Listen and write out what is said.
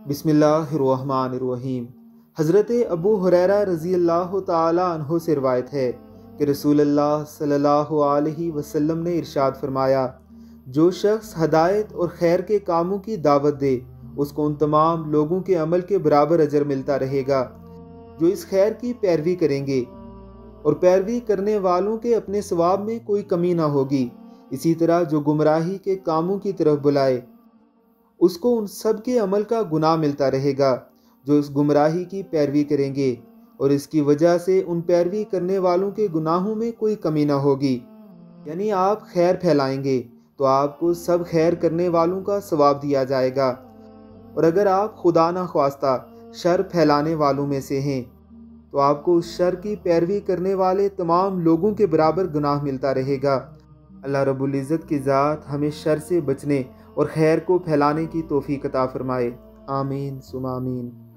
बिस्मिल्लाहिर्रहमानिर्रहीम। हज़रत अबू हुरैरा रज़ी अल्लाह तहो से रवायत है कि रसूल अल्लाह सल्लल्लाहु अलैहि वसल्लम ने इरशाद फरमाया, जो शख्स हदायत और खैर के कामों की दावत दे, उसको उन तमाम लोगों के अमल के बराबर अजर मिलता रहेगा, जो इस खैर की पैरवी करेंगे। और पैरवी करने वालों के अपने सवाब में कोई कमी ना होगी। इसी तरह जो गुमराही के कामों की तरफ़ बुलाए उसको उन सब के अमल का गुनाह मिलता रहेगा, जो इस गुमराही की पैरवी करेंगे, और इसकी वजह से उन पैरवी करने वालों के गुनाहों में कोई कमी ना होगी। यानी आप खैर फैलाएँगे तो आपको सब खैर करने वालों का सवाब दिया जाएगा। और अगर आप खुदा न ख्वास्ता, शर फैलाने वालों में से हैं तो आपको उस शर की पैरवी करने वाले तमाम लोगों के बराबर गुनाह मिलता रहेगा। अल्लाह रब्बुल इज़्ज़त की ज़ात हमें शर से बचने और खैर को फैलाने की तोफ़ी कता फ़रमाए। आमीन सुमामीन